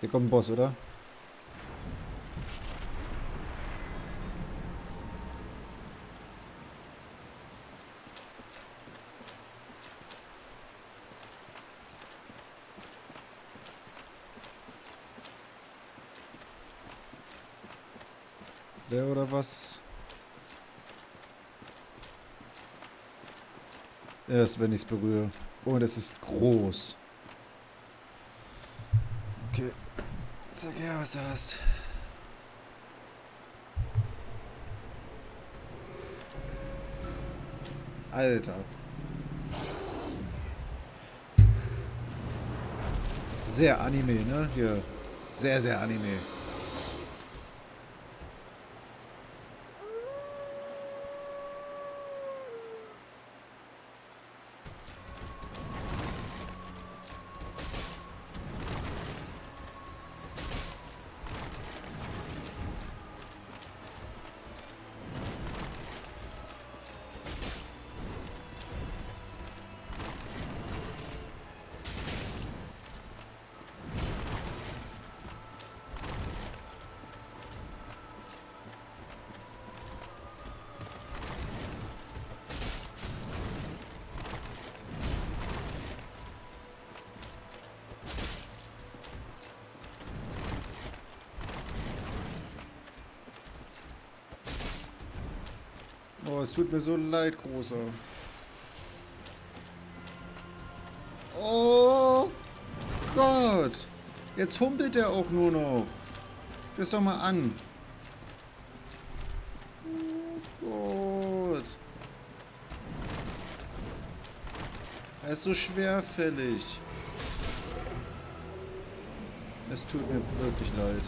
Hier kommt ein Boss, oder? Der oder was? Erst wenn ich es berühre. Oh, das ist groß. Okay. Sag her, was du hast. Alter. Sehr Anime, ne? Hier. Sehr, sehr Anime. Oh, es tut mir so leid, Großer. Oh Gott. Jetzt humpelt er auch nur noch. Das doch mal an. Oh Gott. Er ist so schwerfällig. Es tut mir wirklich leid.